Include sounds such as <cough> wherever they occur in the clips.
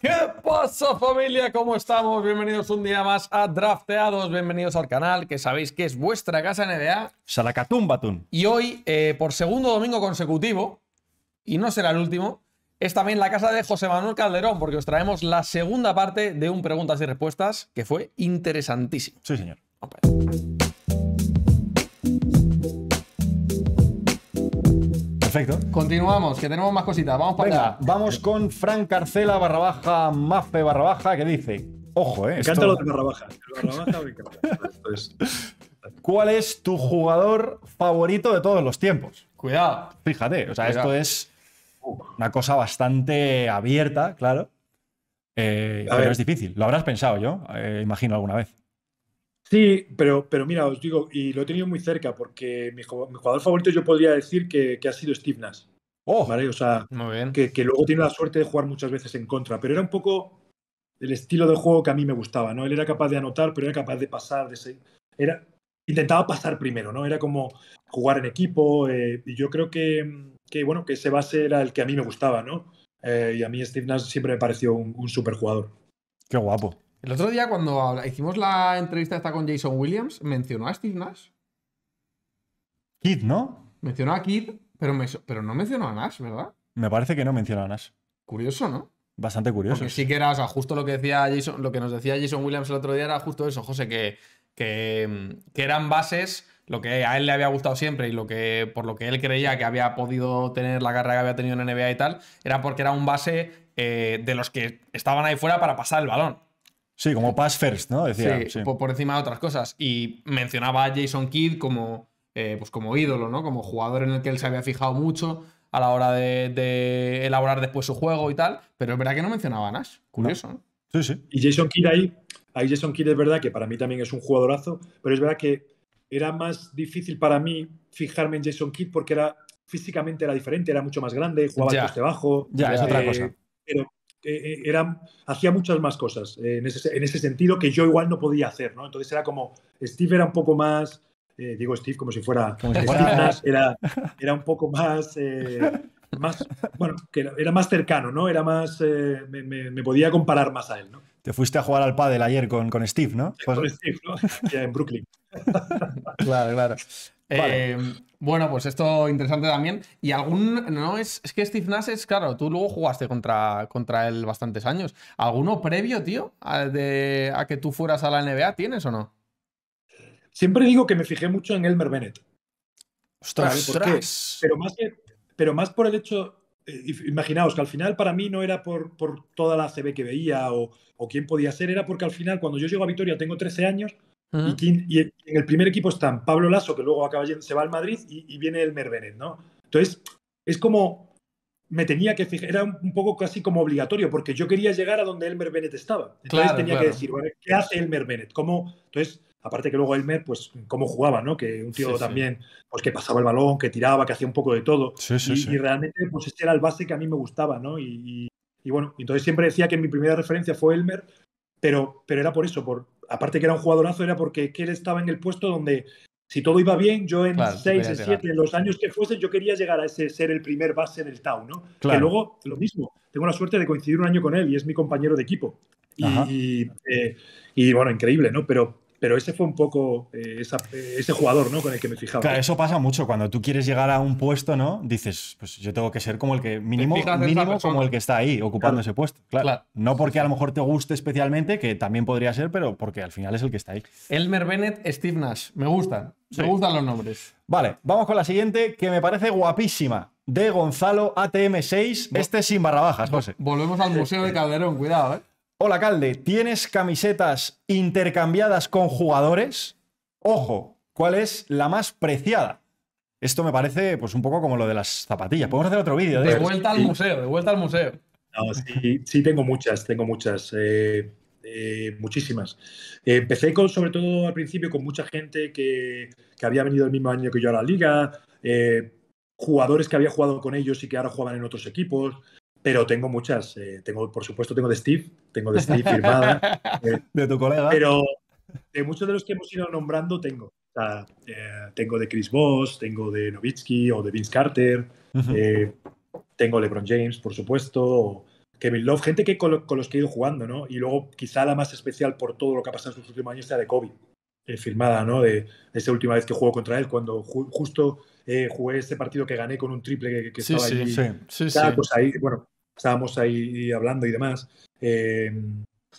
¿Qué pasa familia? ¿Cómo estamos? Bienvenidos un día más a Drafteados, bienvenidos al canal, que sabéis que es vuestra casa NBA. Salacatumbatun. Y hoy, eh, por segundo domingo consecutivo, y no será el último, es también la casa de José Manuel Calderón, porque os traemos la segunda parte de un preguntas y respuestas que fue interesantísimo. Sí, señor. Vamos Perfecto. Continuamos, que tenemos más cositas. Vamos para Venga, allá. vamos con Fran Carcela barra baja, Mafe barra baja, que dice, ojo, eh, Me esto- encanta lo de barra baja. El barra baja me encanta. Esto es- ¿cuál es tu jugador favorito de todos los tiempos? Cuidado. Fíjate, o sea, Cuidado. esto es una cosa bastante abierta, claro. Eh, pero ver. es difícil. Lo habrás pensado yo, eh, imagino alguna vez. Sí, pero, pero mira, os digo, y lo he tenido muy cerca, porque mi, ju- mi jugador favorito yo podría decir que, que ha sido Steve Nash. ¡Oh! ¿vale? O sea, Muy bien. que, que luego tiene la suerte de jugar muchas veces en contra, pero era un poco el estilo de juego que a mí me gustaba, ¿no? Él era capaz de anotar, pero era capaz de pasar, de se- era intentaba pasar primero, ¿no? Era como jugar en equipo, eh, y yo creo que, que, bueno, que ese base era el que a mí me gustaba, ¿no? Eh, y a mí Steve Nash siempre me pareció un, un super jugador. ¡Qué guapo! El otro día, cuando hicimos la entrevista esta con Jason Williams, mencionó a Steve Nash. Kid, ¿no? Mencionó a Kid, pero, me so- pero no mencionó a Nash, ¿verdad? Me parece que no menciona a Nash. Curioso, ¿no? Bastante curioso. Porque sí que era, o sea, justo lo que decía Jason, lo que nos decía Jason Williams el otro día era justo eso, José, que, que, que eran bases, lo que a él le había gustado siempre y lo que, por lo que él creía que había podido tener la carrera que había tenido en NBA y tal, era porque era un base eh, de los que estaban ahí fuera para pasar el balón. Sí, como pass first, ¿no? Decía. Sí, sí. Por, por encima de otras cosas. Y mencionaba a Jason Kidd como, eh, pues como ídolo, ¿no? Como jugador en el que él se había fijado mucho a la hora de, de elaborar después su juego y tal. Pero es verdad que no mencionaba a Nash. Curioso, ¿no? Sí, sí. Y Jason Kidd ahí, ahí Jason Kidd es verdad que para mí también es un jugadorazo, pero es verdad que era más difícil para mí fijarme en Jason Kidd porque era físicamente era diferente, era mucho más grande, jugaba Ya. al poste bajo. Ya, es otra eh, cosa. Pero eh, eh, era, hacía muchas más cosas eh, en, ese, en ese sentido que yo igual no podía hacer, ¿no? Entonces era como, Steve era un poco más, eh, digo Steve como si fuera, Como si Steve fuera- Nash era, era un poco más, eh, más, bueno, que era, era más cercano, ¿no? Era más, eh, me, me- me podía comparar más a él, ¿no? Te fuiste a jugar al pádel ayer con, con Steve, ¿no? Pues- Con Steve, ¿no? <laughs> Ya en Brooklyn. Claro, claro. Vale. Eh, bueno, pues esto interesante también. Y algún. No, es, es que Steve Nash es, claro, tú luego jugaste contra, contra él bastantes años. ¿Alguno previo, tío, a, de, a que tú fueras a la NBA tienes o no? Siempre digo que me fijé mucho en Elmer Bennett, ¡Ostras! ¿por qué? pero más, que- pero más por el hecho, eh, imaginaos que al final para mí no era por, por toda la CB que veía o, o quién podía ser, era porque al final cuando yo llego a Vitoria tengo 13 años Y, en el primer equipo están Pablo Lasso, que luego acaba yendo- se va al Madrid, y, y viene Elmer Bennett, ¿no? Entonces, es como, me tenía que fijar, era un poco casi como obligatorio, porque yo quería llegar a donde Elmer Bennett estaba. Entonces Claro, tenía claro. que decir, bueno, ¿qué hace Elmer Bennett? ¿Cómo? Entonces, aparte que luego Elmer, pues, cómo jugaba, ¿no? Que un tío Sí, sí. también, pues que pasaba el balón, que tiraba, que hacía un poco de todo. Sí, sí, y, sí. y realmente, pues este era el base que a mí me gustaba, ¿no? Y, y- y bueno, entonces siempre decía que mi primera referencia fue Elmer, pero, pero era por eso, por, aparte que era un jugadorazo, era porque que él estaba en el puesto donde si todo iba bien, yo en Claro, tú 6, en querías 7, en los años que fuese, yo quería llegar a ese ser el primer base del Tau, ¿no? Claro. Que luego, lo mismo, tengo la suerte de coincidir un año con él y es mi compañero de equipo. Y, y, eh, y, bueno, increíble, ¿no? Pero, pero ese fue un poco eh, esa- eh, ese jugador, ¿no? Con el que me fijaba. Claro, eso pasa mucho. Cuando tú quieres llegar a un puesto, ¿no? Dices, pues yo tengo que ser como el que, mínimo, mínimo como el que está ahí, ocupando Claro. ese puesto. Claro. Claro. No porque a lo mejor te guste especialmente, que también podría ser, pero porque al final es el que está ahí. Elmer Bennett, Steve Nash. Me gustan. Sí. Me gustan los nombres. Vale, vamos con la siguiente, que me parece guapísima. De Gonzalo ATM6. Este es sin barra bajas, José. Volvemos al Museo de Calderón, cuidado, ¿eh? Hola, Calde. ¿Tienes camisetas intercambiadas con jugadores? Ojo, ¿cuál es la más preciada? Esto me parece pues un poco como lo de las zapatillas. Podemos hacer otro vídeo de De vuelta al museo, de vuelta al museo. No, sí, sí, tengo muchas, tengo muchas, eh, eh, muchísimas. Eh, empecé con, sobre todo al principio, con mucha gente que, que había venido el mismo año que yo a la liga, eh, jugadores que había jugado con ellos y que ahora jugaban en otros equipos, pero tengo muchas. eh, tengo, por supuesto, tengo de Steve, tengo de Steve firmada, <laughs> eh, De tu colega. pero de muchos de los que hemos ido nombrando tengo. O sea, eh, tengo de Chris Voss, tengo de Novitsky o de Vince Carter, Ujú. eh, tengo LeBron James, por supuesto. Kevin Love, gente que con, con los que he ido jugando, ¿no? Y luego quizá la más especial por todo lo que ha pasado en sus últimos años sea de Kobe, firmada, ¿no? De, esa última vez que jugó contra él, cuando ju- justo eh, jugué ese partido que gané con un triple que, que Sí, estaba sí, allí. Sí. Sí, sí. Pues ahí, bueno, estábamos ahí hablando y demás. Eh,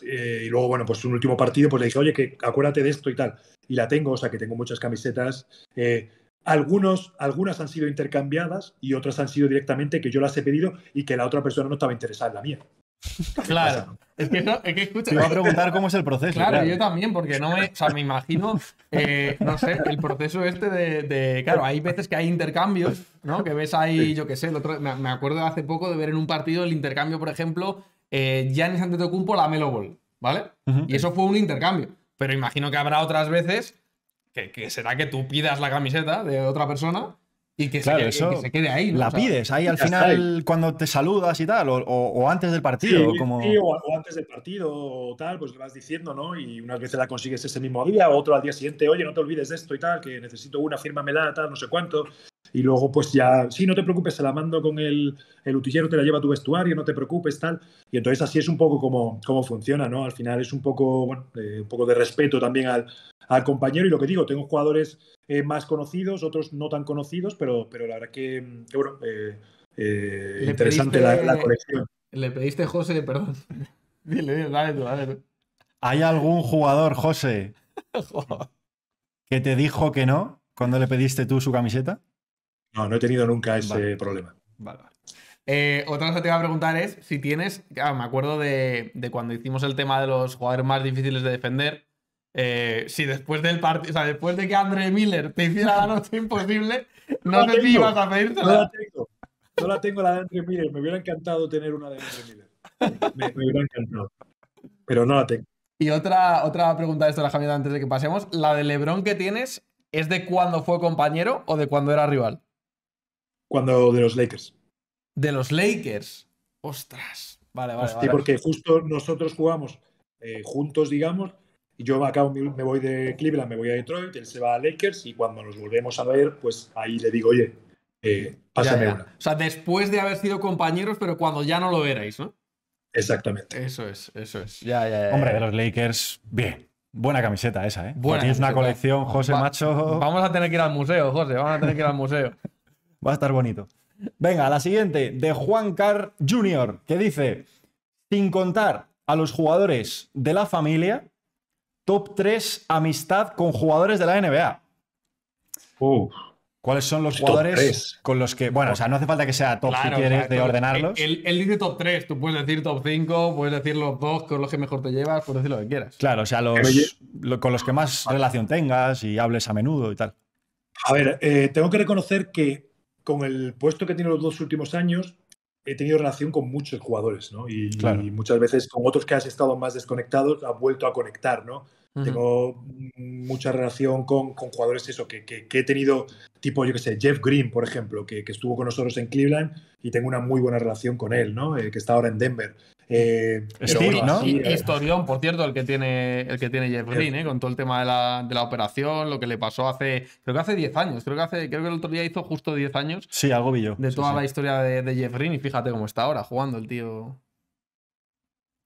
eh, y luego, bueno, pues un último partido, pues le dije, oye, que acuérdate de esto y tal. Y la tengo, o sea, que tengo muchas camisetas. Eh, algunos, algunas han sido intercambiadas y otras han sido directamente que yo las he pedido y que la otra persona no estaba interesada en la mía. <laughs> Claro. Es que, no, es que escucha. Te iba a preguntar cómo es el proceso. Claro, claro. yo también, porque no me. O sea, me imagino, eh, no sé, el proceso este de, de- Claro, hay veces que hay intercambios, ¿no? Que ves ahí, yo qué sé, el otro, me, me acuerdo hace poco de ver en un partido el intercambio, por ejemplo, eh, Giannis Antetokounmpo la Melo Ball, ¿vale? Y eso fue un intercambio. Pero imagino que habrá otras veces que, que será que tú pidas la camiseta de otra persona y que, Claro, se, quede, eso que se quede ahí. ¿no? La O sea, pides ahí al final cuando te saludas y tal, o, o- o antes del partido. Sí, como... sí, o, o antes del partido o tal, pues le vas diciendo, ¿no? Y unas veces la consigues ese mismo día, otro al día siguiente, oye, no te olvides de esto y tal, que necesito una, fírmamela, tal, no sé cuánto. Y luego, pues ya, sí, no te preocupes, se la mando con el, el utillero, te la lleva a tu vestuario, no te preocupes, tal. Y entonces así es un poco como, como funciona, ¿no? Al final es un poco, bueno, eh, un poco de respeto también al, al compañero. Y lo que digo, tengo jugadores eh, más conocidos, otros no tan conocidos, pero, pero la verdad que, que, bueno, eh, eh, interesante pediste- la, la colección. Le pediste, José, perdón. <laughs> Dile, dile, dale tú, dale tú. ¿Hay algún jugador, José, <laughs> que te dijo que no cuando le pediste tú su camiseta? No, no he tenido nunca ese Vale. problema. Vale, vale. Eh, otra cosa que te iba a preguntar es si tienes. claro, me acuerdo de, de cuando hicimos el tema de los jugadores más difíciles de defender. Eh, si después del partido, o sea, después de que Andre Miller te hiciera la noche imposible, no No sé si ibas a No la pedírsela. tengo. No la tengo la de Andre Miller. Me hubiera encantado tener una de Andre Miller. Me, me hubiera encantado. Pero no la tengo. Y otra, otra pregunta de esto, la Javier, antes de que pasemos. ¿La de Lebron que tienes es de cuando fue compañero o de cuando era rival? Cuando de los Lakers. De los Lakers. Ostras. Vale, vale. Hostia, vale. porque justo nosotros jugamos eh, juntos, digamos. Y yo acabo, me voy de Cleveland, me voy a Detroit, él se va a Lakers y cuando nos volvemos a ver, pues ahí le digo, oye, eh, pásame Ya, ya. una. O sea, después de haber sido compañeros, pero cuando ya no lo erais, ¿no? Exactamente. Eso es, eso es. Ya, ya, ya. Hombre, de los Lakers, bien. Buena camiseta esa, ¿eh? Buena Tienes una colección, José Va- Macho. Vamos a tener que ir al museo, José. Vamos a tener que ir al museo. <laughs> Va a estar bonito. Venga, la siguiente, de Juan Carr Jr., que dice: Sin contar a los jugadores de la familia, top 3 amistad con jugadores de la NBA. Uf. ¿Cuáles son los jugadores con los que. Bueno, o sea, no hace falta que sea top si quieres o sea, de ordenarlos. Él, él dice top 3. Tú puedes decir top 5, puedes decir los dos con los que mejor te llevas, puedes decir lo que quieras. Claro, o sea, los, lo- con los que más relación tengas y hables a menudo y tal. A ver, eh, tengo que reconocer que con el puesto que he tenido los dos últimos años, he tenido relación con muchos jugadores, ¿no? Y, Claro. y muchas veces con otros que has estado más desconectados, has vuelto a conectar, ¿no? Tengo mucha relación con, con jugadores eso, que, que- que he tenido, tipo, yo qué sé, Jeff Green, por ejemplo, que, que estuvo con nosotros en Cleveland y tengo una muy buena relación con él, ¿no? Eh, que está ahora en Denver. Eh, pero Steve, bueno, ¿no? así, Y- eh, historión, por cierto, el que tiene, el que tiene Jeff Green, ¿eh? con todo el tema de la, de la operación, lo que le pasó hace, creo que hace 10 años, creo que hace, creo que el otro día hizo justo 10 años Sí, algo vi yo. de Sí, toda sí. la historia de, de Jeff Green y fíjate cómo está ahora jugando el tío.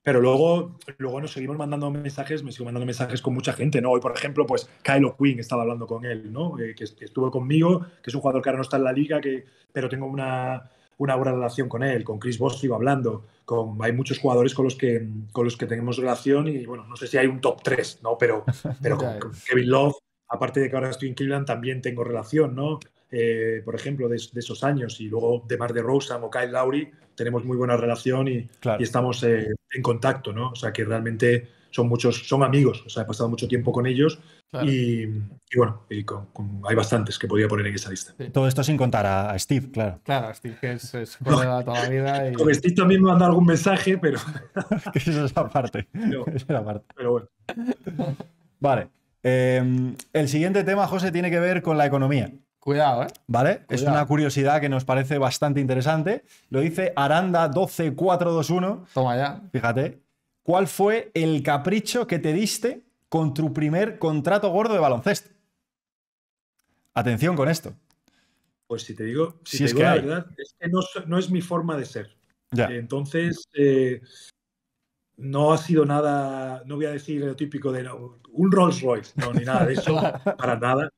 Pero luego, luego nos seguimos mandando mensajes, me sigo mandando mensajes con mucha gente, ¿no? Hoy, por ejemplo, pues Kylo Quinn estaba hablando con él, ¿no? Eh, que, que estuvo conmigo, que es un jugador que ahora no está en la liga, que, pero tengo una, una buena relación con él, con Chris Bosh sigo hablando, con, hay muchos jugadores con los, que, con los que tenemos relación y bueno, no sé si hay un top 3, ¿no? Pero, pero con, <laughs> con Kevin Love, aparte de que ahora estoy en Cleveland, también tengo relación, ¿no? Eh, por ejemplo, de, de esos años y luego de Mar de Rosen o Kyle Lowry, tenemos muy buena relación y, Claro. y estamos eh, en contacto, ¿no? O sea, que realmente son muchos, son amigos, o sea, he pasado mucho tiempo con ellos Claro. y, y bueno, y con- con- hay bastantes que podría poner en esa lista. Todo esto sin contar a, a Steve, claro. Claro, Steve, que es, es colega toda la vida. <laughs> Y... Con Steve también me mandó algún mensaje, pero, <laughs> que esa es la parte. <laughs> No. Esa es la parte. pero bueno. Vale. Eh, el siguiente tema, José, tiene que ver con la economía. Cuidado, ¿eh? ¿Vale? Es una curiosidad que nos parece bastante interesante. Lo dice Aranda 12421. Toma ya. Fíjate. ¿Cuál fue el capricho que te diste con tu primer contrato gordo de baloncesto? Atención con esto. Pues si te digo, si Si te es digo que la hay. verdad, es que no, es mi forma de ser. Ya. Entonces, eh, no ha sido nada, no voy a decir lo típico de un Rolls Royce, no, ni nada de eso, <laughs> para nada,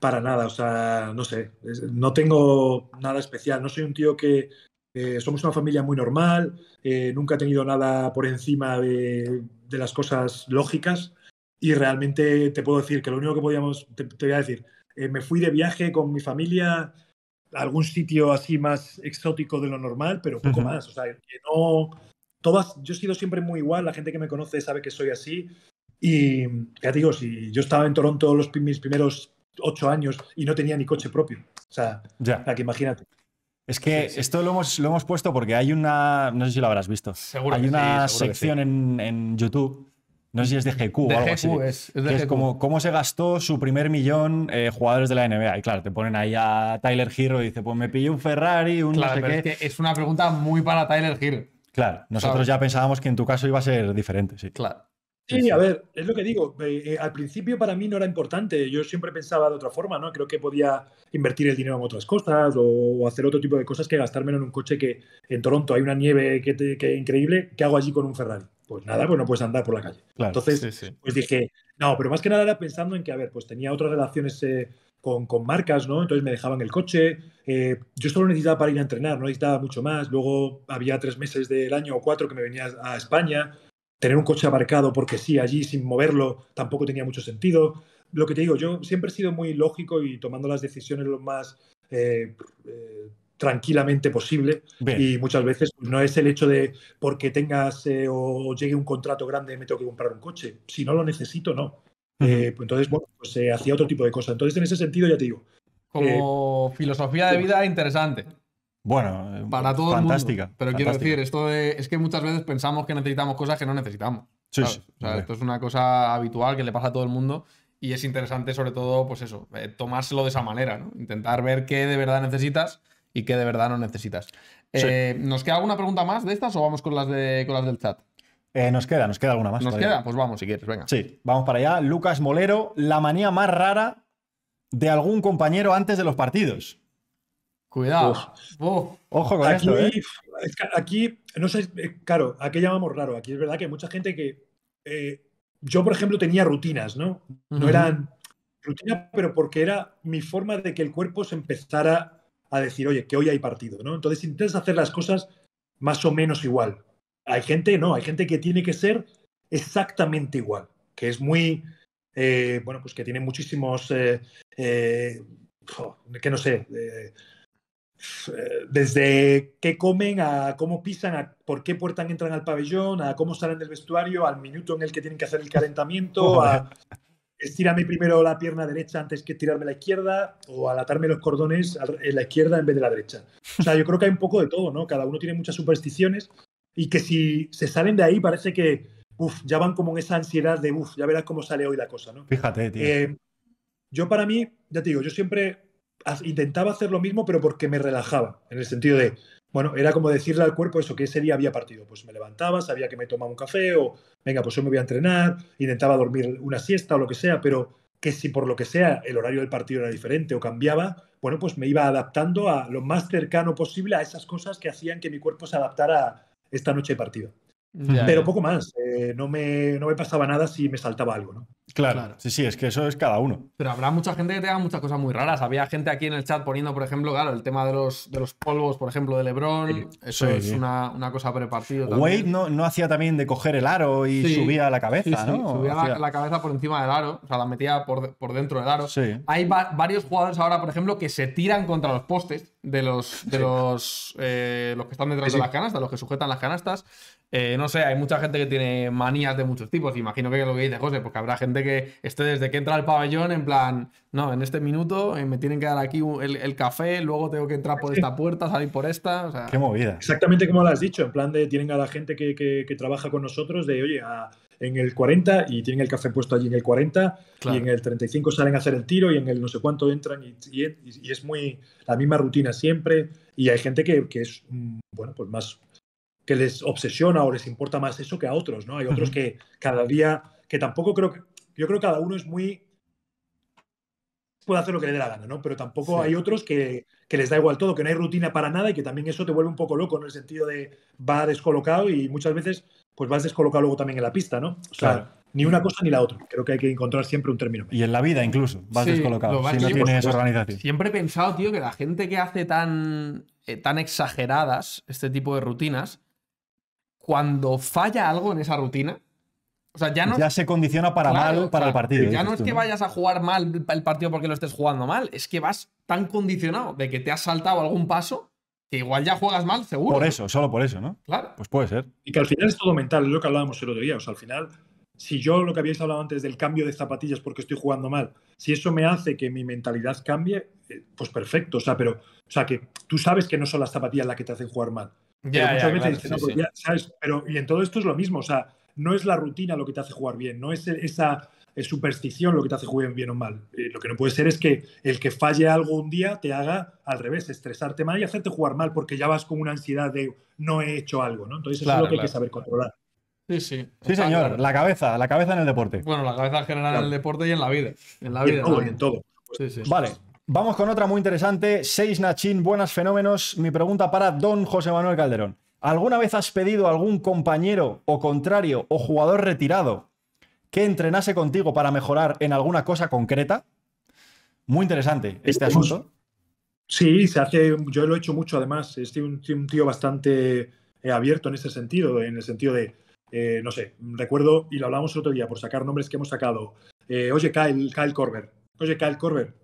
para nada, o sea, no sé, no tengo nada especial, no soy un tío que, eh, somos una familia muy normal, eh, nunca he tenido nada por encima de, de las cosas lógicas y realmente te puedo decir que lo único que podíamos, te, te voy a decir, eh, me fui de viaje con mi familia a algún sitio así más exótico de lo normal, pero poco más, o sea, que no, todas, yo he sido siempre muy igual, la gente que me conoce sabe que soy así. Y ya te digo, si yo estaba en Toronto los, mis primeros ocho años y no tenía ni coche propio. O sea, Ya. que imagínate. Es que Sí, sí. esto lo hemos, lo hemos puesto porque hay una. No sé si lo habrás visto. Seguro hay sí, una sección en, en YouTube. No sé si es de GQ o De algo GQ así. es, es de que es GQ. como cómo se gastó su primer millón eh, jugadores de la NBA. Y claro, te ponen ahí a Tyler Hero y dice: Pues me pillé un Ferrari, un Claro, no sé pero qué. es que es una pregunta muy para Tyler Hill. Claro, nosotros ya pensábamos que en tu caso iba a ser diferente, sí. Claro. Sí, a ver, es lo que digo. eh, eh, al principio para mí no era importante. Yo siempre pensaba de otra forma, ¿no? Creo que podía invertir el dinero en otras cosas o, o hacer otro tipo de cosas que gastármelo en un coche que en Toronto hay una nieve que, te- que increíble. ¿Qué hago allí con un Ferrari? Pues nada, pues no puedes andar por la calle. Claro. Entonces, Sí, sí. pues dije, no, pero más que nada era pensando en que, a ver, pues tenía otras relaciones eh, con, con marcas, ¿no? Entonces me dejaban el coche. eh, yo solo necesitaba para ir a entrenar, no necesitaba mucho más. Luego había tres meses del año o cuatro que me venía a España. Tener un coche aparcado porque sí, allí sin moverlo tampoco tenía mucho sentido. Lo que te digo, yo siempre he sido muy lógico y tomando las decisiones lo más eh, eh, tranquilamente posible. Bien. Y muchas veces pues, no es el hecho de porque tengas eh, o llegue un contrato grande me tengo que comprar un coche. Si no lo necesito, no. Pues entonces, bueno, pues hacía otro tipo de cosas. Entonces, en ese sentido, ya te digo, Como filosofía de vida interesante. Bueno, Para todo fantástica. el mundo. Pero quiero decir, esto de, es que muchas veces pensamos que necesitamos cosas que no necesitamos. Sí, sí, O sea, esto es una cosa habitual que le pasa a todo el mundo y es interesante, sobre todo, pues eso, eh, tomárselo de esa manera, ¿no? Intentar ver qué de verdad necesitas y qué de verdad no necesitas. Eh, ¿Nos queda alguna pregunta más de estas o vamos con las, de, con las del chat? Eh, nos queda, nos queda alguna más. ¿Nos todavía. queda? Pues vamos, si quieres, venga. Sí, vamos para allá. Lucas Molero, la manía más rara de algún compañero antes de los partidos. Cuidado. Uf. Ojo con aquí, esto, ¿eh? es que aquí, no sé, eh, claro, aquí llamamos raro. Aquí es verdad que hay mucha gente que. eh, yo, por ejemplo, tenía rutinas, ¿no? No eran rutinas, pero porque era mi forma de que el cuerpo se empezara a decir, oye, que hoy hay partido, ¿no? Entonces intentas hacer las cosas más o menos igual. Hay gente, no, hay gente que tiene que ser exactamente igual, que es muy, eh, bueno, pues que tiene muchísimos, eh, eh, que no sé, desde qué comen, a cómo pisan, a por qué puerta entran al pabellón, a cómo salen del vestuario, al minuto en el que tienen que hacer el calentamiento, a estírame primero la pierna derecha antes que tirarme la izquierda, o al atarme los cordones en la izquierda en vez de la derecha. O sea, yo creo que hay un poco de todo, ¿no? Cada uno tiene muchas supersticiones y que si se salen de ahí parece que, uf, ya van como en esa ansiedad de, uf, ya verás cómo sale hoy la cosa, ¿no? Fíjate, tío. Eh, yo para mí, ya te digo, yo siempre intentaba hacer lo mismo, pero porque me relajaba, en el sentido de, bueno, era como decirle al cuerpo eso, que ese día había partido. Pues me levantaba, sabía que me tomaba un café o, venga, pues hoy me voy a entrenar, intentaba dormir una siesta o lo que sea, pero que si por lo que sea el horario del partido era diferente o cambiaba, bueno, pues me iba adaptando a lo más cercano posible a esas cosas que hacían que mi cuerpo se adaptara a esta noche de partido. Pero poco más, eh, no, me, no me pasaba nada si me saltaba algo, ¿no? Claro. claro. Sí, sí, es que eso es cada uno. Pero habrá mucha gente que tenga muchas cosas muy raras. Había gente aquí en el chat poniendo, por ejemplo, claro, el tema de los, de los polvos, por ejemplo, de LeBron. Eso Sí, es sí. una, una cosa prepartido. Wade no, no hacía también de coger el aro y subía la cabeza, ¿no? subía la, Hacía- la cabeza por encima del aro, o sea, la metía por, por dentro del aro. Sí. Hay va- varios jugadores ahora, por ejemplo, que se tiran contra los postes de los, de los, eh, los que están detrás de las canastas, los que sujetan las canastas. Eh, no sé, hay mucha gente que tiene manías de muchos tipos. Imagino que es lo que dice José, porque habrá gente que esté desde que entra al pabellón en plan, no, en este minuto eh, me tienen que dar aquí el, el café, luego tengo que entrar por esta puerta, salir por esta. O sea, Qué movida. Exactamente como lo has dicho, en plan de tienen a la gente que, que- que trabaja con nosotros de, oye, a- en el 40 y tienen el café puesto allí en el 40 Claro. y en el 35 salen a hacer el tiro y en el no sé cuánto entran y, y- y es muy la misma rutina siempre y hay gente que, que es, mm, bueno, pues más que les obsesiona o les importa más eso que a otros, ¿no? Hay otros que cada día, que tampoco creo que, yo creo que cada uno es muy puede hacer lo que le dé la gana, ¿no? Pero tampoco hay otros que, les da igual todo, que no hay rutina para nada y que también eso te vuelve un poco loco en el sentido de va descolocado y muchas veces pues vas descolocado luego también en la pista, ¿no? O sea, ni una cosa ni la otra. Creo que hay que encontrar siempre un término. Y en la vida incluso vas descolocado si no tienes organización. Siempre he pensado, tío, que la gente que hace tan, eh, tan exageradas este tipo de rutinas, cuando falla algo en esa rutina, o sea, ya, no, ya se condiciona para mal para el partido. Ya no es que vayas a jugar mal el partido porque lo estés jugando mal, es que vas tan condicionado de que te has saltado algún paso que igual ya juegas mal, seguro. Por eso, solo por eso, ¿no? Claro. Pues puede ser. Y que al final es todo mental, es lo que hablábamos el otro día. O sea, al final, si yo lo que habíais hablado antes del cambio de zapatillas porque estoy jugando mal, si eso me hace que mi mentalidad cambie, eh, pues perfecto. O sea, pero, o sea, que tú sabes que no son las zapatillas las que te hacen jugar mal. Ya, muchas veces pues ¿sabes? Pero, y en todo esto es lo mismo. O sea, no es la rutina lo que te hace jugar bien, no es esa superstición lo que te hace jugar bien o mal. Eh, lo que no puede ser es que el que falle algo un día te haga al revés, estresarte mal y hacerte jugar mal porque ya vas con una ansiedad de no he hecho algo, ¿no? Entonces eso es lo que hay que saber controlar. Sí, sí. Sí, señor, la cabeza, la cabeza en el deporte. Bueno, la cabeza en general en el deporte y en la vida. En la vida. en todo. Vale, vamos con otra muy interesante. Seis Nachin, buenas fenómenos. Mi pregunta para don José Manuel Calderón. ¿Alguna vez has pedido a algún compañero o contrario o jugador retirado que entrenase contigo para mejorar en alguna cosa concreta? Muy interesante este asunto. Sí, se hace, yo lo he hecho mucho además. Estoy un, un tío bastante eh, abierto en ese sentido, en el sentido de, eh, no sé, recuerdo, y lo hablamos el otro día por sacar nombres que hemos sacado. Eh, oye, Kyle, Kyle Corber. Oye, Kyle Corber,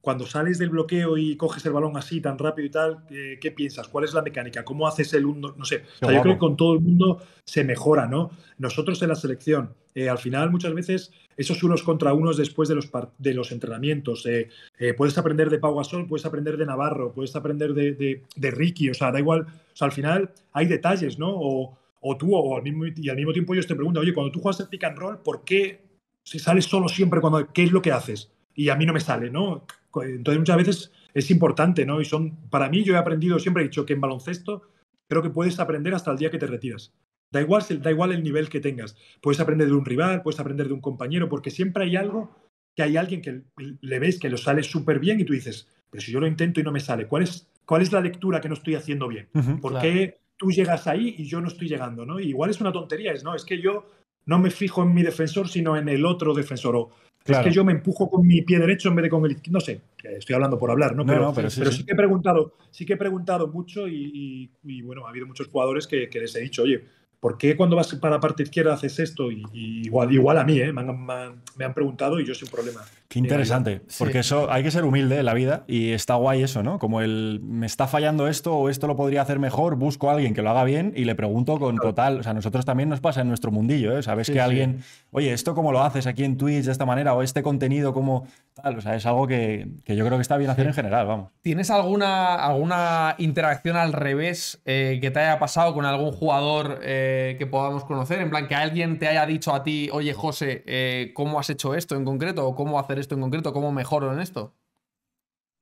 cuando sales del bloqueo y coges el balón así tan rápido y tal, ¿qué, piensas? ¿Cuál es la mecánica? ¿Cómo haces el uno? No sé. yo creo que con todo el mundo se mejora, ¿no? Nosotros en la selección, eh, al final muchas veces esos unos contra unos después de los, de los entrenamientos, eh, eh, puedes aprender de Pau Gasol, puedes aprender de Navarro, puedes aprender de, de, Ricky, o sea, da igual. O sea, al final hay detalles, ¿no? O, o tú, o al mismo, y al mismo tiempo yo te pregunto, oye, cuando tú juegas el pick and roll, ¿por qué si sales solo siempre cuando, qué es lo que haces? Y a mí no me sale, ¿no? Entonces muchas veces es importante, ¿no? Y son, para mí yo he aprendido, siempre he dicho que en baloncesto creo que puedes aprender hasta el día que te retiras. Da igual, da igual el nivel que tengas. Puedes aprender de un rival, puedes aprender de un compañero, porque siempre hay algo que hay alguien que le ves que lo sale súper bien y tú dices, pero si yo lo intento y no me sale, ¿cuál es, cuál es la lectura que no estoy haciendo bien? ¿Por qué tú llegas ahí y yo no estoy llegando? ¿no? igual es una tontería, es, no, es que yo no me fijo en mi defensor, sino en el otro defensor. O es que yo me empujo con mi pie derecho en vez de con el izquierdo. No sé, estoy hablando por hablar, ¿no? Pero, sí, que he preguntado, sí que he preguntado mucho y, bueno, ha habido muchos jugadores que, que, les he dicho, oye, ¿por qué cuando vas para la parte izquierda haces esto? Y, igual, igual a mí, ¿eh? me, han, preguntado y yo sin problema. Qué interesante, porque eso hay que ser humilde en la vida y está guay eso, ¿no? Como el me está fallando esto o esto lo podría hacer mejor, busco a alguien que lo haga bien y le pregunto con total, o sea, nosotros también nos pasa en nuestro mundillo, ¿eh? Sabes que alguien, oye, esto cómo lo haces aquí en Twitch de esta manera o este contenido como tal, o sea, es algo que, yo creo que está bien hacer en general, vamos. ¿Tienes alguna, alguna interacción al revés eh, que te haya pasado con algún jugador eh, que podamos conocer? En plan, que alguien te haya dicho a ti, oye, José, eh, ¿cómo has hecho esto en concreto o cómo hacer esto en concreto? ¿Cómo mejoro en esto?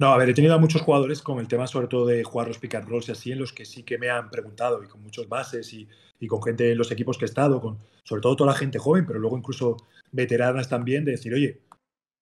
No, a ver, he tenido a muchos jugadores con el tema sobre todo de jugar los pick and rolls y así, en los que sí que me han preguntado y con muchos bases y, con gente en los equipos que he estado, con sobre todo toda la gente joven, pero luego incluso veteranas también, de decir, oye,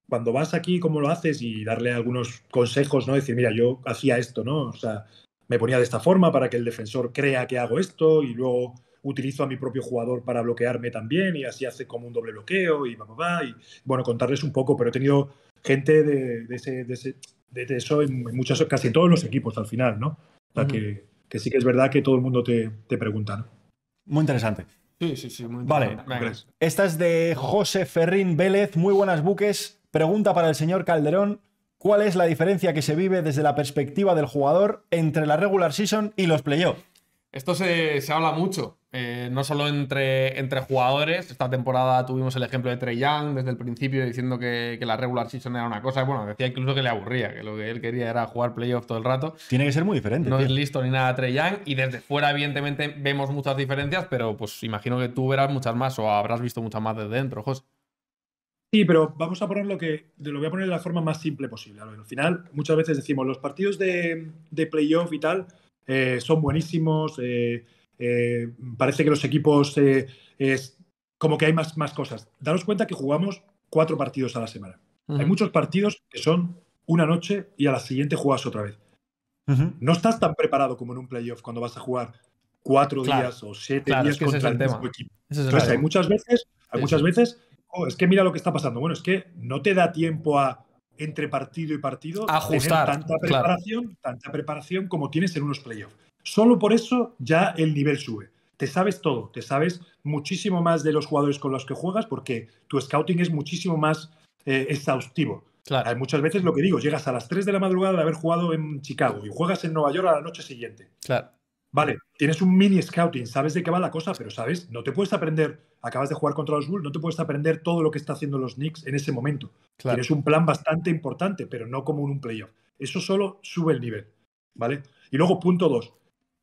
cuando vas aquí, ¿cómo lo haces? Y darle algunos consejos, ¿no? Decir, mira, yo hacía esto, ¿no? O sea, me ponía de esta forma para que el defensor crea que hago esto y luego utilizo a mi propio jugador para bloquearme también y así hace como un doble bloqueo y va, va, va. Y bueno, contarles un poco, pero he tenido gente de, ese, de, eso en, muchas, casi en todos los equipos al final, ¿no? O sea, que, sí que es verdad que todo el mundo te, pregunta, ¿no? Muy interesante. Sí, sí, sí, muy Vale, esta es de José Ferrín Vélez. Muy buenas buques. Pregunta para el señor Calderón. ¿Cuál es la diferencia que se vive desde la perspectiva del jugador entre la regular season y los playoffs? Esto se, habla mucho, eh, no solo entre, entre jugadores. Esta temporada tuvimos el ejemplo de Trey Young desde el principio diciendo que, la regular season era una cosa. Bueno, decía incluso que le aburría, que lo que él quería era jugar playoff todo el rato. Tiene que ser muy diferente. No es listo ni nada Trey Young. Y desde fuera, evidentemente, vemos muchas diferencias, pero pues imagino que tú verás muchas más o habrás visto muchas más desde dentro, José. Sí, pero vamos a poner lo que. Lo voy a poner de la forma más simple posible. Al final, muchas veces decimos, los partidos de, de playoff y tal eh, son buenísimos. Eh, eh, parece que los equipos es como que hay más, más cosas. Daros cuenta que jugamos cuatro partidos a la semana. Hay muchos partidos que son una noche y a la siguiente juegas otra vez. No estás tan preparado como en un playoff cuando vas a jugar cuatro Claro. días o siete Claro, días es que contra es el el mismo tema. equipo. El Entonces, hay muchas veces, hay Sí, muchas veces, oh, es que mira lo que está pasando. Bueno, es que no te da tiempo a entre partido y partido Ajustar, tener tanta claro. preparación, tanta preparación como tienes en unos playoffs. Solo por eso ya el nivel sube. Te sabes todo, te sabes muchísimo más de los jugadores con los que juegas porque tu scouting es muchísimo más eh, exhaustivo. Claro. Hay muchas veces lo que digo, llegas a las 3 de la madrugada de haber jugado en Chicago y juegas en Nueva York a la noche siguiente. Claro. Vale, tienes un mini scouting, sabes de qué va la cosa, pero sabes, no te puedes aprender, acabas de jugar contra los Bulls, no te puedes aprender todo lo que está haciendo los Knicks en ese momento. Claro. Tienes un plan bastante importante, pero no como en un playoff. Eso solo sube el nivel, ¿vale? Y luego, punto dos,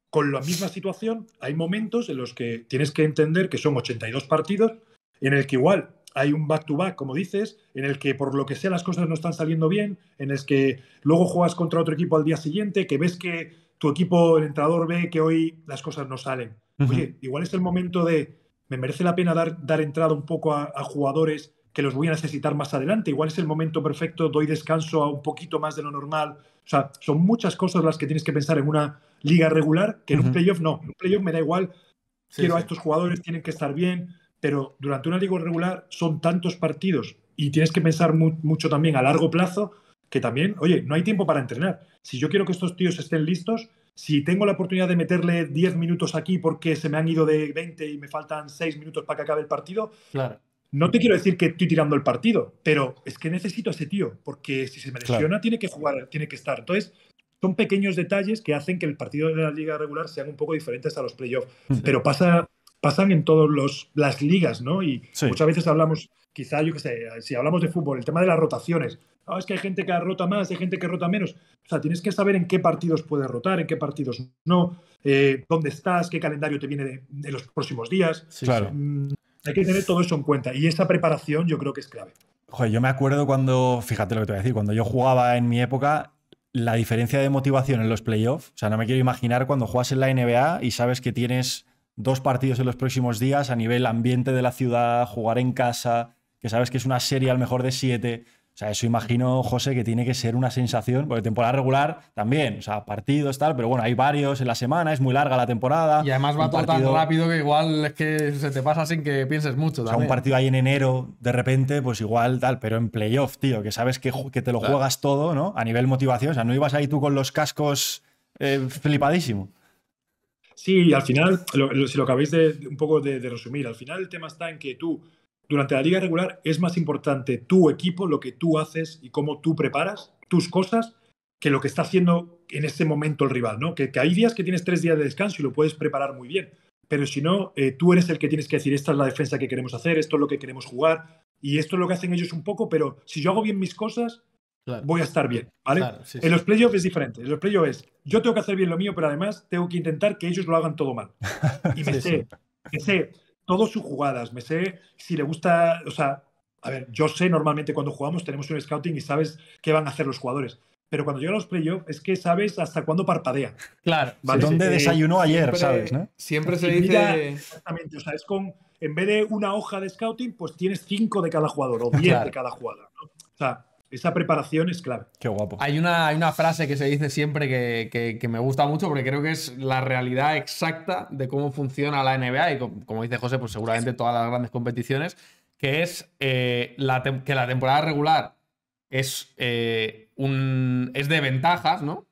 con la misma situación, hay momentos en los que tienes que entender que son 82 partidos, en el que igual hay un back-to-back, como dices, en el que por lo que sea las cosas no están saliendo bien, en el que luego juegas contra otro equipo al día siguiente, que ves que tu equipo, el entrenador ve que hoy las cosas no salen. Oye, igual es el momento de, me merece la pena dar, dar entrada un poco a, a jugadores que los voy a necesitar más adelante. Igual es el momento perfecto, doy descanso a un poquito más de lo normal. O sea, son muchas cosas las que tienes que pensar en una liga regular que en un playoff no. En un playoff me da igual, Sí, quiero a estos jugadores, tienen que estar bien, pero durante una liga regular son tantos partidos y tienes que pensar mu- mucho también a largo plazo que también, oye, no hay tiempo para entrenar. Si yo quiero que estos tíos estén listos, si tengo la oportunidad de meterle 10 minutos aquí porque se me han ido de 20 y me faltan 6 minutos para que acabe el partido, Claro. no te quiero decir que estoy tirando el partido, pero es que necesito a ese tío, porque si se me Claro. lesiona tiene que jugar, tiene que estar. Entonces, son pequeños detalles que hacen que el partido de la liga regular sean un poco diferentes a los playoffs. Pero pasa, pasan en todas las ligas, ¿no? Y Sí. muchas veces hablamos, quizá yo qué sé, si hablamos de fútbol, el tema de las rotaciones. Ah, es que hay gente que rota más, hay gente que rota menos. O sea, tienes que saber en qué partidos puedes rotar, en qué partidos no, eh, dónde estás, qué calendario te viene de, de los próximos días. Sí, Claro. Mm, hay que tener todo eso en cuenta y esa preparación yo creo que es clave. Joder, yo me acuerdo cuando, fíjate lo que te voy a decir, cuando yo jugaba en mi época, la diferencia de motivación en los playoffs, o sea, no me quiero imaginar cuando juegas en la NBA y sabes que tienes dos partidos en los próximos días a nivel ambiente de la ciudad, jugar en casa, que sabes que es una serie al mejor de siete. O sea, eso imagino, José, que tiene que ser una sensación, porque temporada regular también, o sea, partidos, tal, pero bueno, hay varios en la semana, es muy larga la temporada. Y además va todo tan rápido que igual es que se te pasa sin que pienses mucho. O sea, un partido ahí en enero, de repente, pues igual tal, pero en playoff, tío, que sabes que, que te lo Claro. juegas todo, ¿no? A nivel motivación. O sea, no ibas ahí tú con los cascos eh, flipadísimo. Sí, al final, lo- lo- si lo acabáis de, de un poco de, de resumir, al final el tema está en que tú, durante la liga regular, es más importante tu equipo, lo que tú haces y cómo tú preparas tus cosas, que lo que está haciendo en ese momento el rival, ¿no? Que, que hay días que tienes tres días de descanso y lo puedes preparar muy bien, pero si no, eh, tú eres el que tienes que decir, esta es la defensa que queremos hacer, esto es lo que queremos jugar, y esto es lo que hacen ellos un poco, pero si yo hago bien mis cosas, Claro. voy a estar bien, ¿vale? Claro, sí, sí. En los playoffs es diferente. En los playoffs es, yo tengo que hacer bien lo mío, pero además tengo que intentar que ellos lo hagan todo mal. <laughs> Y me Sí, sé, me sé todas sus jugadas, me sé si le gusta, o sea, a ver, yo sé normalmente cuando jugamos tenemos un scouting y sabes qué van a hacer los jugadores. Pero cuando llegan los playoffs es que sabes hasta cuándo parpadea. Claro. Vale, ¿Dónde eh, desayunó ayer, Siempre- sabes, no? Siempre se mira- dice. Exactamente, o sea, es con, en vez de una hoja de scouting, pues tienes cinco de cada jugador o diez Claro. de cada jugador. ¿no? O sea, esa preparación es clave. Qué guapo. Hay una, hay una frase que se dice siempre que, que- que me gusta mucho porque creo que es la realidad exacta de cómo funciona la NBA y como, como dice José, pues seguramente todas las grandes competiciones, que es eh, la que la temporada regular es, eh, un, es de ventajas, ¿no?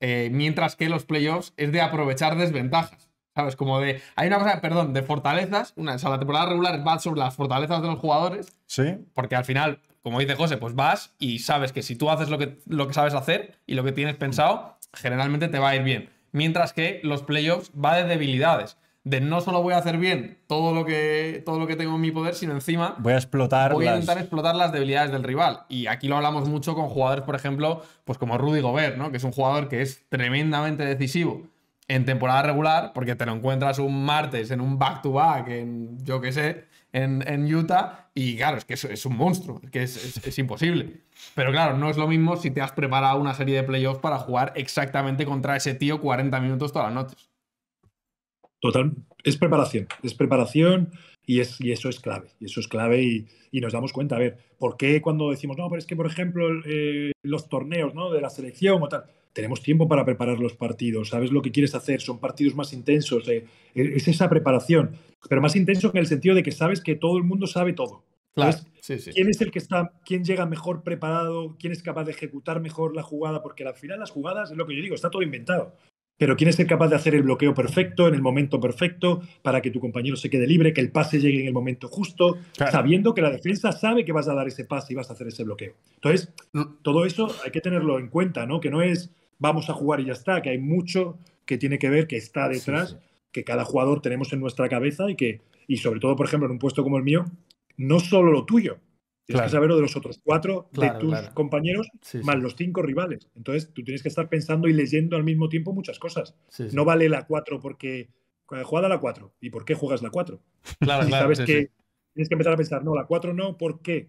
Eh, mientras que los playoffs es de aprovechar desventajas. ¿Sabes? Como de. Hay una cosa, perdón, de fortalezas. Una, o sea, la temporada regular va sobre las fortalezas de los jugadores Sí, porque al final, como dice José, pues vas y sabes que si tú haces lo que, lo que sabes hacer y lo que tienes pensado, generalmente te va a ir bien. Mientras que los playoffs va de debilidades. De no solo voy a hacer bien todo lo que, todo lo que tengo en mi poder, sino encima voy a explotar voy a las- intentar explotar las debilidades del rival. Y aquí lo hablamos mucho con jugadores, por ejemplo, pues como Rudy Gobert, ¿no? Que es un jugador que es tremendamente decisivo en temporada regular, porque te lo encuentras un martes en un back-to-back, en yo qué sé, en, Utah, y claro, es que es, un monstruo, que es, es- es imposible. Pero claro, no es lo mismo si te has preparado una serie de playoffs para jugar exactamente contra ese tío 40 minutos todas las noches. Total, es preparación, es preparación Y, es, y eso es clave, y eso es clave y, y nos damos cuenta, a ver, ¿por qué cuando decimos, no, pero es que, por ejemplo, eh, los torneos ¿no? de la selección o tal, tenemos tiempo para preparar los partidos, sabes lo que quieres hacer, son partidos más intensos, eh, es esa preparación, pero más intenso en el sentido de que sabes que todo el mundo sabe todo. Claro, sí, sí. ¿Quién es el que está, quién llega mejor preparado, quién es capaz de ejecutar mejor la jugada? Porque al final las jugadas, es lo que yo digo, está todo inventado. Pero quién es el capaz de hacer el bloqueo perfecto, en el momento perfecto, para que tu compañero se quede libre, que el pase llegue en el momento justo, Claro. sabiendo que la defensa sabe que vas a dar ese pase y vas a hacer ese bloqueo. Entonces, Mm. todo eso hay que tenerlo en cuenta, ¿no? Que no es vamos a jugar y ya está, que hay mucho que tiene que ver, que está detrás, sí. que cada jugador tenemos en nuestra cabeza y que, y sobre todo, por ejemplo, en un puesto como el mío, no solo lo tuyo. Tienes Claro. que saber lo de los otros cuatro Claro, de tus claro. compañeros Sí, sí. más los cinco rivales. Entonces, tú tienes que estar pensando y leyendo al mismo tiempo muchas cosas. Sí. No vale la 4 porque jugada la 4. ¿Y por qué juegas la 4? Claro, Y sabes que tienes que empezar a pensar, no, la 4 no, ¿por qué?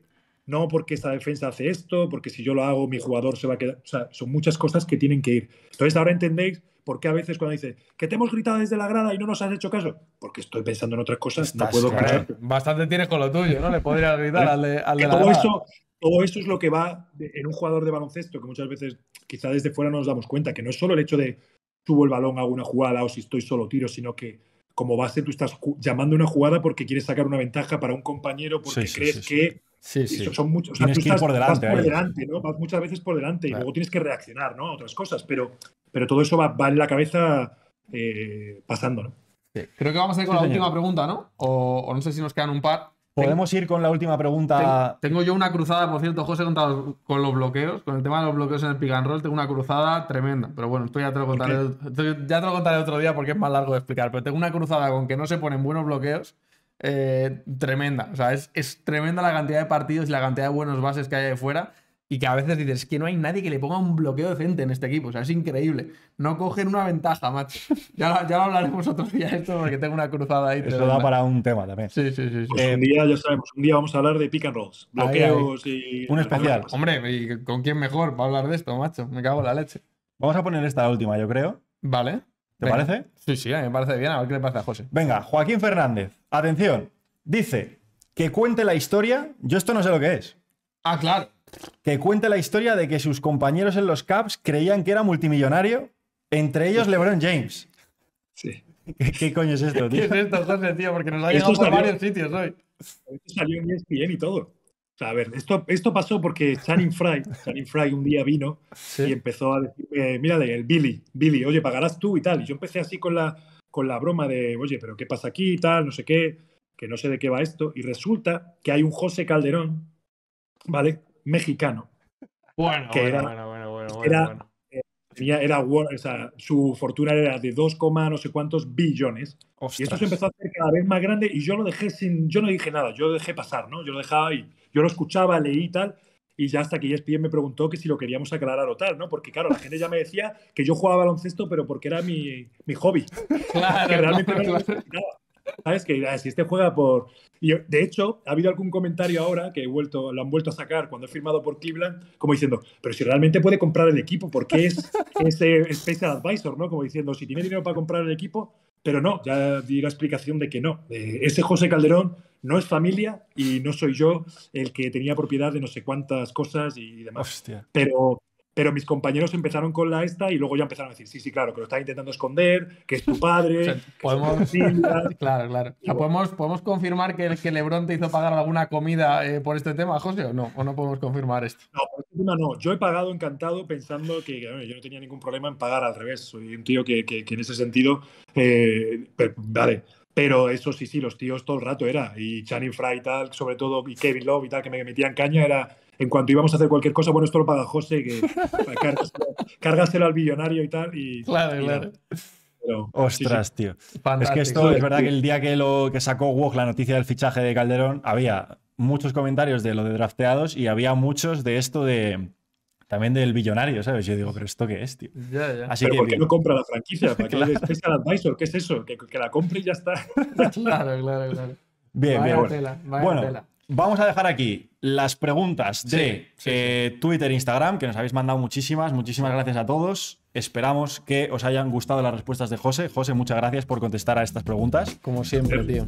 No porque esta defensa hace esto, porque si yo lo hago, mi jugador se va a quedar. O sea, son muchas cosas que tienen que ir. Entonces, ahora entendéis por qué a veces cuando dice que te hemos gritado desde la grada y no nos has hecho caso, porque estoy pensando en otras cosas, no puedo claro. Bastante tienes con lo tuyo, ¿no? Le podrías gritar al de, al de la todo grada. eso, todo eso es lo que va de- en un jugador de baloncesto, que muchas veces quizá desde fuera no nos damos cuenta, que no es solo el hecho de subo el balón, hago una jugada o si estoy solo tiro, sino que como base tú estás llamando una jugada porque quieres sacar una ventaja para un compañero, porque sí, crees sí, sí. que Sí, sí. eso son muchos. o sea, Tienes que ir estás- por delante Vas por ahí. delante, ¿no? Vas muchas veces por delante Claro. y luego tienes que reaccionar, ¿no? A otras cosas, pero, pero todo eso va, va en la cabeza eh, pasando, ¿no? Sí. Creo que vamos a ir con Sí, la señor. última pregunta, ¿no? O, o no sé si nos quedan un par. Podemos ir con la última pregunta. Ten- Tengo yo una cruzada, por cierto, José, contra los- con los bloqueos. Con el tema de los bloqueos en el pick and roll, tengo una cruzada tremenda. Pero bueno, esto ya te lo contaré, esto ya te lo contaré otro día porque es más largo de explicar. Pero tengo una cruzada con que no se ponen buenos bloqueos eh, tremenda. O sea, es, es tremenda la cantidad de partidos y la cantidad de buenos bases que hay de fuera. Y que a veces dices, es que no hay nadie que le ponga un bloqueo decente en este equipo. O sea, es increíble. No cogen una ventaja, macho. Ya, lo- ya lo hablaremos otro día esto porque tengo una cruzada ahí. Eso tremenda. da para un tema también. Sí, sí, sí. sí. Pues Eh, un día, ya sabemos, un día vamos a hablar de pick and rolls, Ahí, bloqueos y. Un especial. Hombre, ¿y con quién mejor para hablar de esto, macho? Me cago en la leche. Vamos a poner esta última, yo creo. Vale. ¿Te Venga. parece? Sí, sí, a mí me parece bien. A ver qué le parece a José. Venga, Joaquín Fernández. Atención. Dice que cuente la historia. Yo esto no sé lo que es. Ah, claro. Que cuente la historia de que sus compañeros en los Caps creían que era multimillonario, entre ellos LeBron James. Sí. <laughs> ¿Qué, qué coño es esto, ¿Qué tío? es esto, José, tío? Porque nos ha llegado por varios sitios hoy. Esto salió en ESPN y todo. Sea, a ver, esto, esto pasó porque Channing Fry, Channing Fry un día vino y empezó a decirme, mírale, el Billy, Billy, oye, pagarás tú y tal. Y yo empecé así con la, con la broma de, oye, pero ¿qué pasa aquí y tal? No sé qué, que no sé de qué va esto. Y resulta que hay un José Calderón, ¿vale? Mexicano. Bueno, Que bueno, era- bueno, bueno, bueno, era- bueno. Tenía, era, o sea, su fortuna era de 2, no sé cuántos billones. Y esto Ostras. se empezó a hacer cada vez más grande y yo lo dejé sin, yo no dije nada, yo lo dejé pasar, ¿no? Yo lo dejaba ahí, yo lo escuchaba, leí y tal, y ya hasta que ESPN me preguntó que si lo queríamos aclarar o tal, ¿no? Porque claro, la gente ya me decía que yo jugaba baloncesto, pero porque era mi, mi hobby, <laughs> Claro, que realmente no <laughs> claro. ¿Sabes? Que ah, si este juega por... De hecho, ha habido algún comentario ahora que he vuelto, lo han vuelto a sacar cuando he firmado por Cleveland, como diciendo, pero si realmente puede comprar el equipo, porque es ese Special Advisor, ¿no? Como diciendo, si tiene dinero para comprar el equipo, pero no, ya di la explicación de que no. Eh, ese José Calderón no es familia y no soy yo el que tenía propiedad de no sé cuántas cosas y demás. Hostia. Pero, pero mis compañeros empezaron con la esta y luego ya empezaron a decir, sí, sí, claro, que lo estás intentando esconder, que es tu padre, <laughs> O sea, podemos-. <laughs> Claro, claro. O sea, ¿podemos, ¿Podemos confirmar que, que LeBron te hizo pagar alguna comida eh, por este tema, José, o no? ¿O no podemos confirmar esto? No, por este tema no. Yo he pagado encantado pensando que bueno, yo no tenía ningún problema en pagar al revés. Soy un tío que, que- que en ese sentido, eh, vale. Pero eso sí, sí, los tíos todo el rato era. Y Channing Fry y tal, sobre todo, y Kevin Love y tal, que me metían caña, era en cuanto íbamos a hacer cualquier cosa, bueno, esto lo paga José, que <laughs> cárgaselo, cárgaselo al billonario y tal. Y, Claro, y claro. Pero, sí, Ostras, tío. Es Fantástico. que esto es verdad que el día que, lo, que sacó Woj la noticia del fichaje de Calderón, había muchos comentarios de lo de drafteados y había muchos de esto de. También del billonario, ¿sabes? Yo digo, ¿pero esto qué es, tío? Ya, ya. Así Pero que. ¿por qué bien. no compra la franquicia? ¿Para <laughs> qué Claro. es Special Advisor? ¿Qué es eso? Que, que la compre y ya está. <laughs> Claro, claro, claro. Bien, vaya bien. tela, vaya Bueno, tela. Vamos a dejar aquí las preguntas de Sí, sí, eh, Twitter e Instagram, que nos habéis mandado muchísimas. Muchísimas gracias a todos. Esperamos que os hayan gustado las respuestas de José. José, muchas gracias por contestar a estas preguntas. Como siempre, tío.